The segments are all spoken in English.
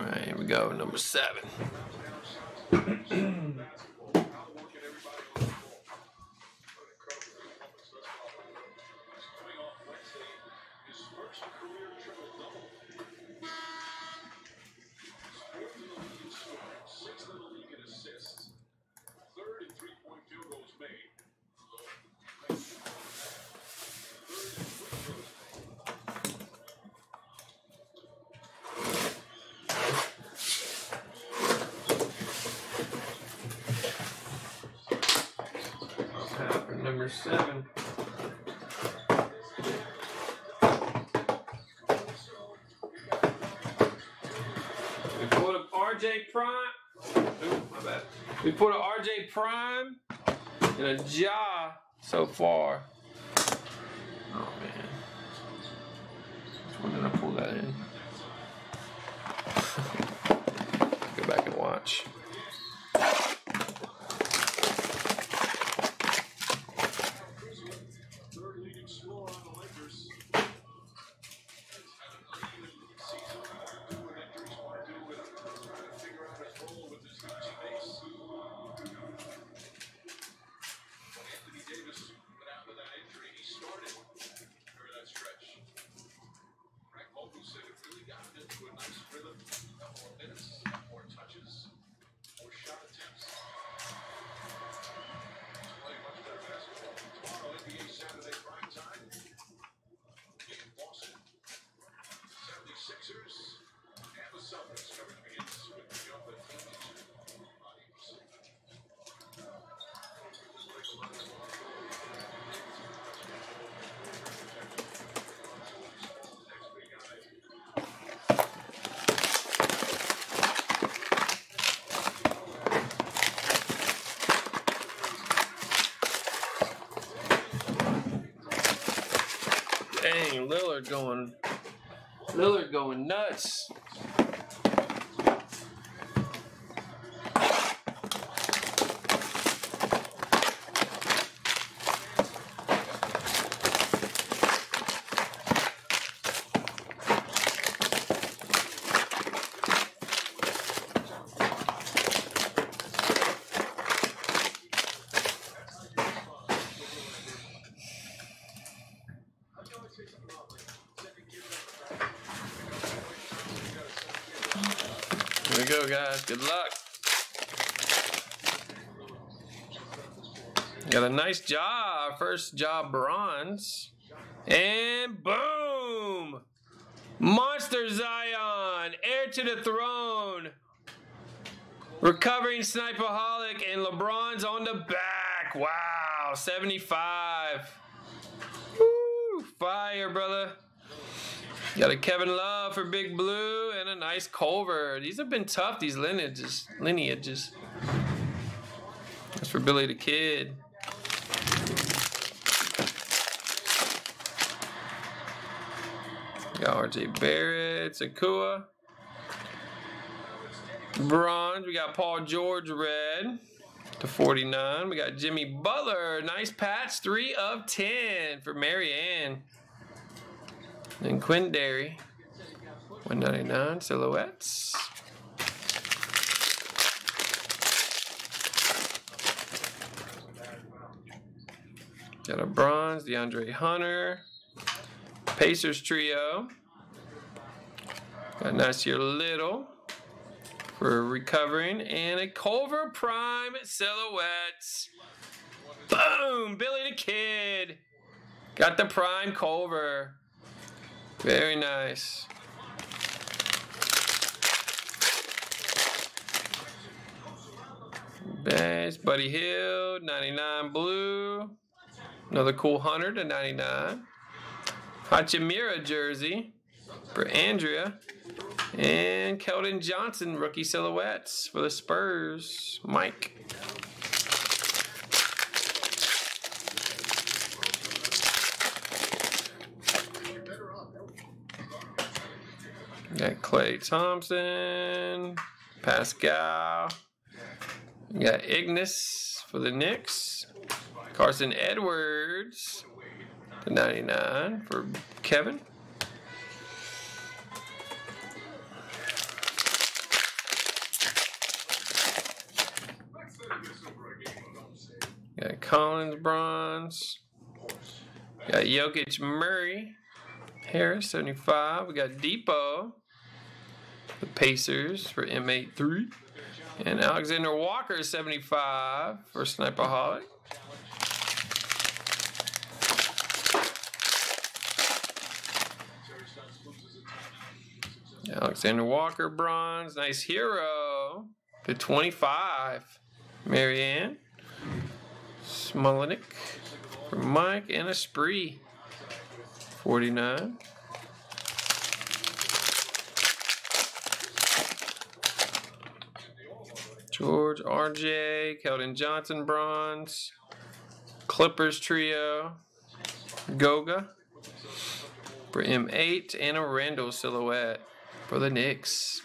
All right, here we go. Number seven. After number seven. We put a RJ Prime. Oop, my bad. We put a RJ Prime in a jaw so far. Oh man. Which one did I pull that in? Go back and watch. Lillard going Lillard going nuts. Go, guys. Good luck. Got a nice job. First job bronze. And boom! Monster Zion, heir to the throne. Recovering Sniperholic and LeBron's on the back. Wow, 75. Woo, fire, brother. Got a Kevin Love for Big Blue and a nice Culver. These have been tough, these lineages. lineages. That's for Billy the Kid. Got RJ Barrett, Sakua. Bronze, we got Paul George red to 49. We got Jimmy Butler, nice patch, 3 of 10 for Marianne. Quinndary, 199 silhouettes. Got a bronze, DeAndre Hunter. Pacers trio. Got Nassir Little for recovering. And a Culver Prime silhouettes. Boom! Billy the Kid. Got the Prime Culver. Very nice. Base, Buddy Hield, 99 blue. Another cool hunter to 99. Hachimura jersey for Andrea. And Keldon Johnson rookie silhouettes for the Spurs. Mike. got Klay Thompson, Pascal. We got Ignas for the Knicks. Carson Edwards the 99 for Kevin. Got Collins bronze. Got Jokic Murray. Harris 75. We got Depot. The Pacers for M83. And Alexander Walker 75 for Sniperholic. Alexander Walker bronze. Nice hero. To 25. Marianne. Smolenic for Mike and a spree. 49. George RJ, Keldon Johnson bronze. Clippers trio. Goga for M8 and a Randle silhouette for the Knicks.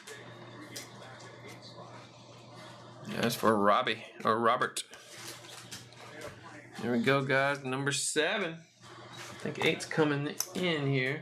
That's for Robbie or Robert. There we go, guys. Number seven. I think eight's coming in here.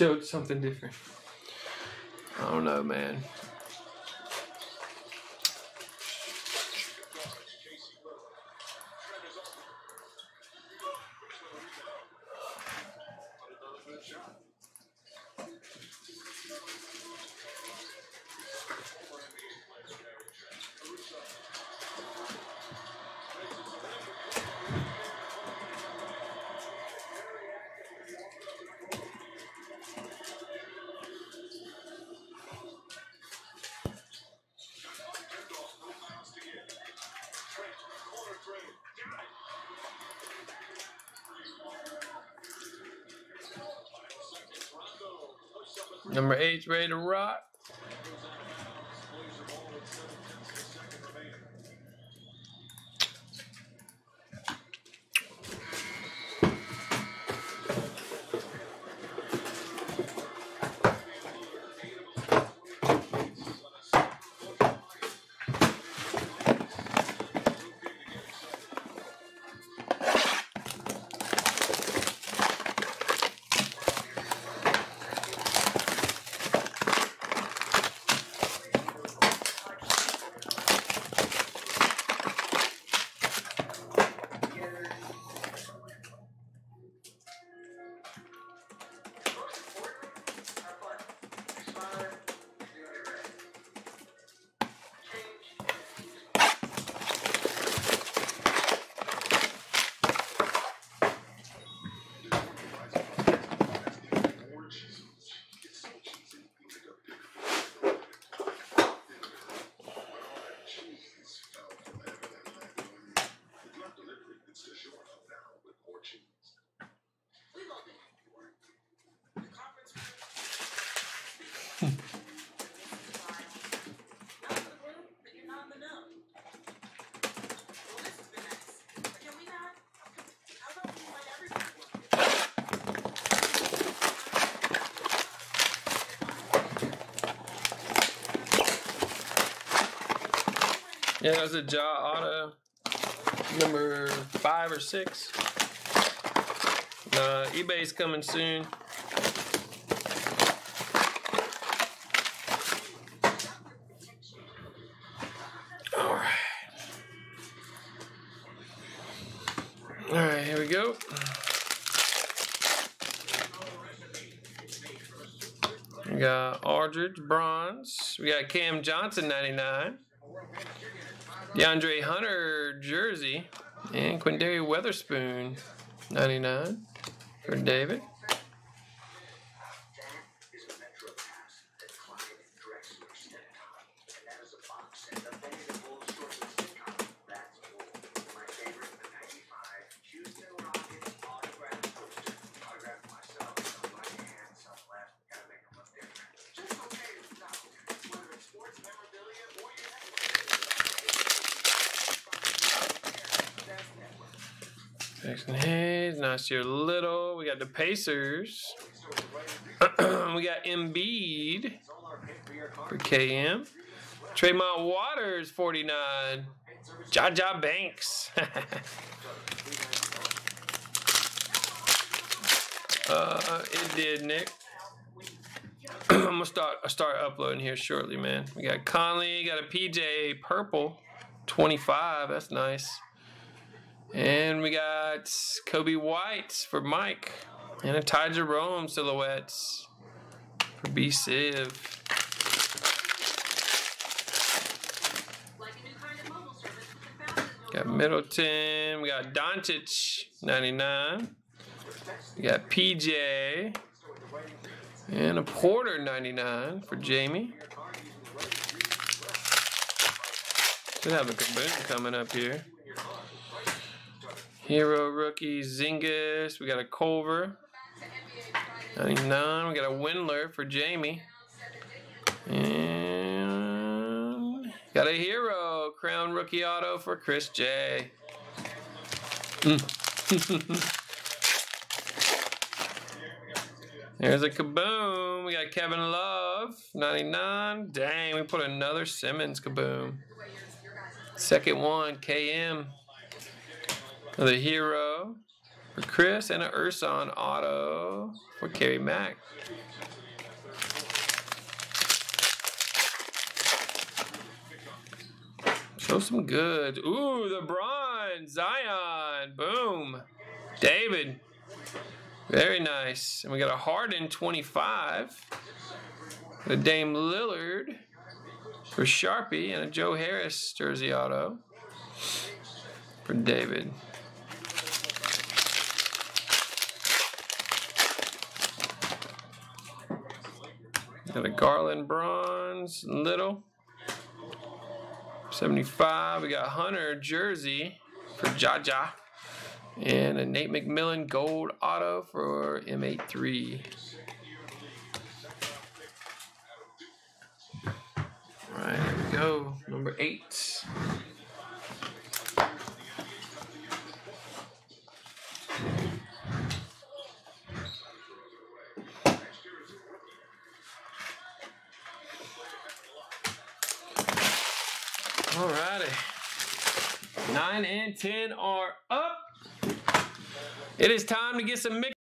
Showed something different. I don't know, man. Number eight, ready to rock. Yeah, that was a jaw auto number five or six. Uh, eBay's coming soon. All right. All right, here we go. We got Aldridge bronze. We got Cam Johnson 99. DeAndre Hunter jersey and Quinndary Weatherspoon 99 for David. Jaxson Hayes, Nassir Little. We got the Pacers. we got Embiid for KM. Tremont Waters, 49. Jaja Banks. uh, it did, Nick. I'm gonna start start uploading here shortly, man. We got Conley, got a PJ purple, 25. That's nice. And we got Coby White for Mike. And a Ty Jerome silhouettes for B Civ. Got Middleton. We got Doncic, 99. We got PJ. And a Porter, 99 for Jamie. We have a Kaboom coming up here. Hero rookie Zingas. We got a Culver. 99. We got a Windler for Jamie. And got a Hero Crown rookie auto for Chris J. Mm. There's a kaboom. We got Kevin Love, 99. Dang, we put another Simmons kaboom. Second one, KM. The hero for Chris and an Urson auto for Kerry Mack. Show some good. Ooh, the bronze. Zion. Boom. David. Very nice. And we got a Harden 25. The Dame Lillard for Sharpie and a Joe Harris jersey auto for David. Got a Garland bronze, little. 75. We got Hunter jersey for Jaja. And a Nate McMillan gold auto for M83. All right, here we go. Number eight. 10 are up. It is time to get some mix.